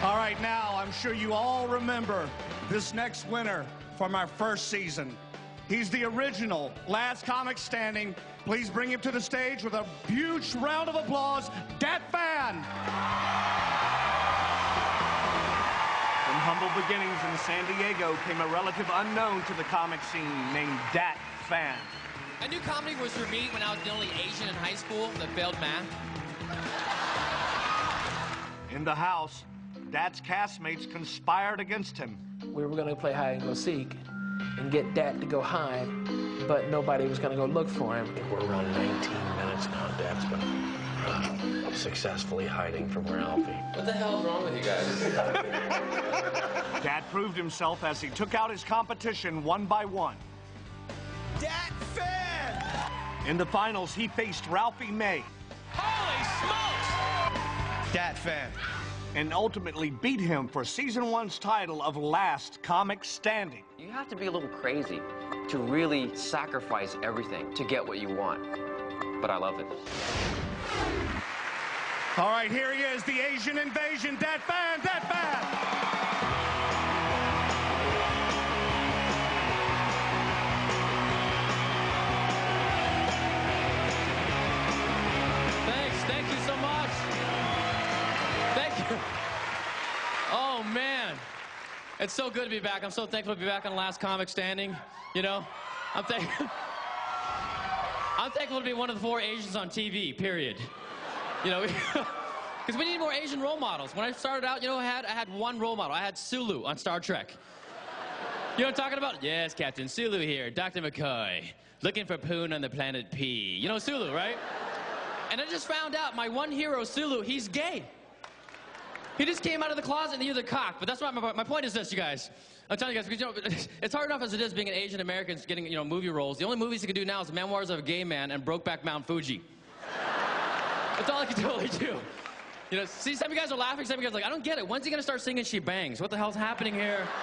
All right, now I'm sure you all remember this next winner from our first season. He's the original last comic standing. Please bring him to the stage with a huge round of applause, Dat Phan. From humble beginnings in San Diego came a relative unknown to the comic scene named Dat Phan. I knew comedy was for me when I was the only Asian in high school that failed math. In the house, Dat's castmates conspired against him. We were going to play hide and go seek and get Dat to go hide, but nobody was going to go look for him. We're around 19 minutes now. Dat's been uh, successfully hiding from Ralphie. What the hell is wrong with you guys? Dat proved himself as he took out his competition one by one. Dat Phan! In the finals, he faced Ralphie May Holy smokes! Dat Phan. And ultimately beat him for season one's title of Last Comic Standing. You have to be a little crazy to really sacrifice everything to get what you want. But I love it. All right, here he is, the Asian invasion, Dat Phan, Dat Phan. It's so good to be back. I'm so thankful to be back on Last Comic Standing. You know, I'm thankful. I'm thankful to be one of the four Asians on TV. Period. You know, because we need more Asian role models. When I started out, you know, I had I had one role model. I had Sulu on Star Trek. You know what I'm talking about? Yes, Captain Sulu here, Dr. McCoy, looking for Poon on the planet P. You know Sulu, right? And I just found out my one hero, Sulu, he's gay. He just came out of the closet and he was a cock. But that's not my, my point is this, you guys. I'm telling you guys, because you know, it's hard enough as it is being an Asian American getting, you know, movie roles. The only movies he can do now is Memoirs of a Gay Man and Brokeback Mount Fuji. That's all I can totally do. You know, see, some of you guys are laughing, some of you guys are like, I don't get it. When's he gonna start singing She Bangs? What the hell's happening here?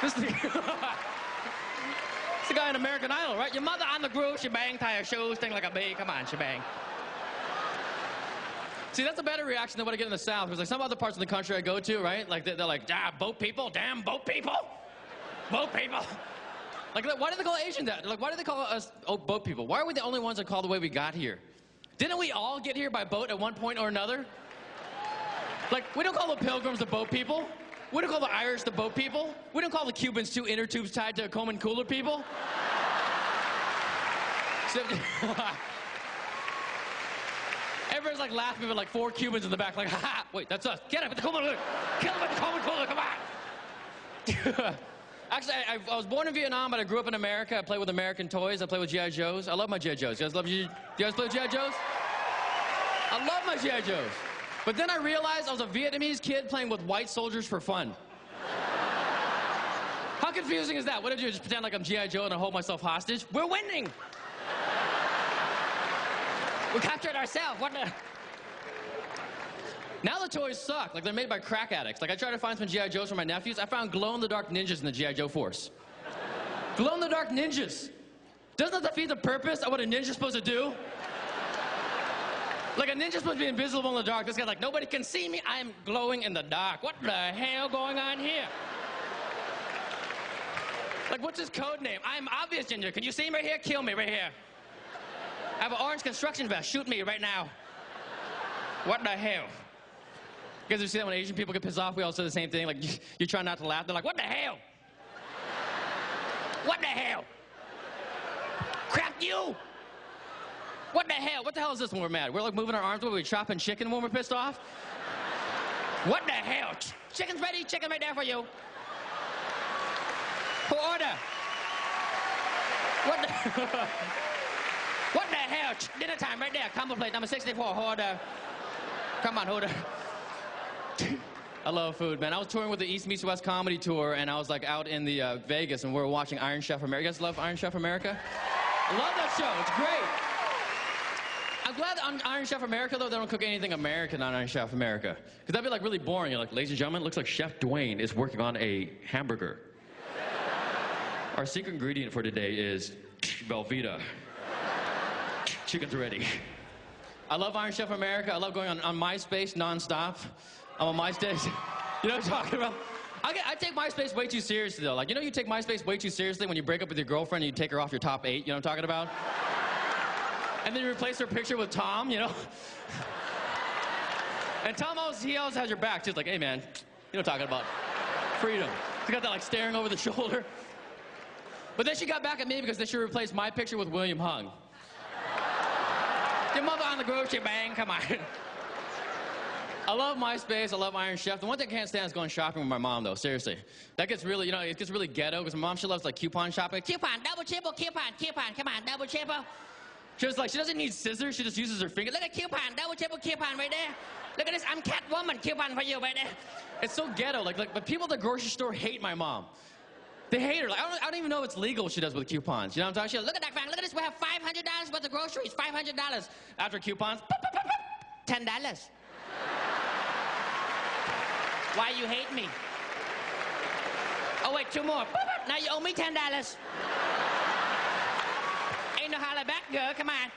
This thing. It's the guy in American Idol, right? Your mother on the groove, she bang, tie her shoes, thing like a bee. Come on, she bang. See, that's a better reaction than what I get in the South. Because like some other parts of the country I go to, right? Like they're, like, ah, boat people, damn boat people, boat people. Like, why do they call Asian that? Like, why do they call us oh, boat people? Why are we the only ones that call the way we got here? Didn't we all get here by boat at one point or another? Like, we don't call the pilgrims the boat people. We don't call the Irish the boat people. We don't call the Cubans two inner tubes tied to a Coleman cooler people. Everyone's like laughing, but like four Cubans in the back, like, ha ha, wait, that's us. Get up at the cooler. Kill him at the cooler, come on. Actually, I, I was born in Vietnam, but I grew up in America. I play with American toys. I play with G.I. Joes. I love my G.I. Joes. You guys love G- you guys play with G.I. Joes? I love my G.I. Joes. But then I realized I was a Vietnamese kid playing with white soldiers for fun. How confusing is that? What did you just pretend like I'm G.I. Joe and I hold myself hostage? We're winning! We captured ourselves. What the? Now the toys suck. Like they're made by crack addicts. Like I tried to find some G.I. Joes for my nephews. I found glow in the dark ninjas in the G.I. Joe force. glow in the dark ninjas. Doesn't that defeat the purpose of what a ninja's supposed to do? Like a ninja's supposed to be invisible in the dark. This guy's like, nobody can see me. I'm glowing in the dark. What the hell going on here? Like, what's his code name? I'm obvious, Ginger. Can you see me right here? Kill me right here. I have an orange construction vest. Shoot me right now. What the hell? Because you guys ever see that when Asian people get pissed off? We all say the same thing. Like, you, you try not to laugh. They're like, what the hell? What the hell? Crap you! What the hell? What the hell is this when we're mad? We're like moving our arms, what, we chopping chicken when we're pissed off? What the hell? Ch- Chicken's ready, chicken right there for you. Who order? What the, what the hell? Dinner time right there, combo plate number 64, who order? Come on, order. I love food, man. I was touring with the East Meets West comedy tour, and I was like out in the uh, Vegas, and we were watching Iron Chef America. You guys love Iron Chef America? I love that show. It's great. I'm glad on Iron Chef America, though, they don't cook anything American on Iron Chef America. Because that'd be like really boring. You're like, ladies and gentlemen, looks like Chef Dwayne is working on a hamburger. Our secret ingredient for today is Velveeta. Chicken's ready. I love Iron Chef America. I love going on, on MySpace nonstop. I'm on MySpace. You know what I'm talking about? I, get, I take MySpace way too seriously, though. Like, you know, you take MySpace way too seriously when you break up with your girlfriend and you take her off your top eight. You know what I'm talking about? and then you replace her picture with Tom, you know? and Tom always, he always has your back. Just like, hey, man, you know what I'm talking about? Freedom. He's got that, like, staring over the shoulder. But then she got back at me because then she replaced my picture with William Hung. Your mother on the grocery bang, come on. I love MySpace. I love Iron Chef. The one thing I can't stand is going shopping with my mom, though. Seriously, that gets really, you know, it gets really ghetto because my mom she loves like coupon shopping. Coupon, double triple, coupon, coupon. Come on, double triple. She was like, she doesn't need scissors. She just uses her finger. Look at coupon, double triple coupon right there. Look at this, I'm Catwoman coupon for you right there. It's so ghetto. Like, like, but people at the grocery store hate my mom. They hate her. Like, I, don't, I don't even know if it's legal what she does with coupons. You know what I'm talking about? Look at that, Frank. Look at this. We have $500 worth of groceries. $500. After coupons, $10. Why you hate me? Oh, wait, two more. Now you owe me $10. Ain't no holler back, girl. Come on.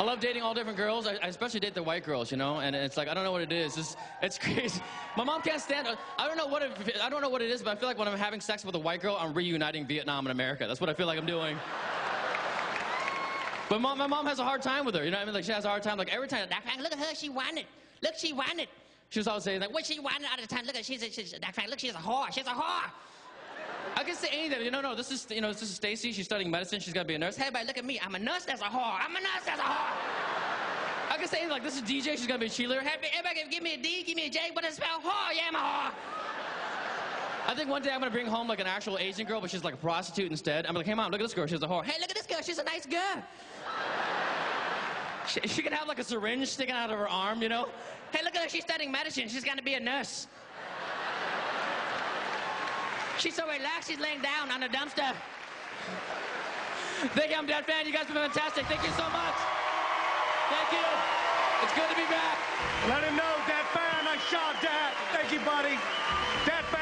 I love dating all different girls. I, I, especially date the white girls, you know. And it's like I don't know what it is. It's, it's crazy. My mom can't stand. it. I don't know what it, I don't know what it is, but I feel like when I'm having sex with a white girl, I'm reuniting Vietnam and America. That's what I feel like I'm doing. But mom, my mom has a hard time with her. You know what I mean? Like she has a hard time. Like every time, look at her. She wanted. Look, she wanted. She was always saying like, what she wanted all the time. Look at she's a, she's a, look, she's a whore. She's a whore. I can say anything. You know, no, this is, you know, this is Stacy. She's studying medicine. She's going to be a nurse. Hey, everybody, look at me. I'm a nurse that's a whore. I'm a nurse that's a whore. I can say like, this is DJ. She's going to be a cheerleader. Hey, everybody, give me a D, give me a J. What does it spell? Whore. Yeah, I'm a whore. I think one day I'm gonna bring home like an actual Asian girl, but she's like a prostitute instead. I'm like, hey mom, look at this girl, she's a whore. Hey, look at this girl, she's a nice girl. She, she can have like a syringe sticking out of her arm, you know? Hey, look at her, she's studying medicine. She's gonna be a nurse. She's so relaxed, she's laying down on a dumpster. Thank you, I'm Dat Phan. You guys have been fantastic. Thank you so much. Thank you. It's good to be back. Let him know, Dat Phan. Nice shot, Dat. Thank you, buddy. Dat Phan.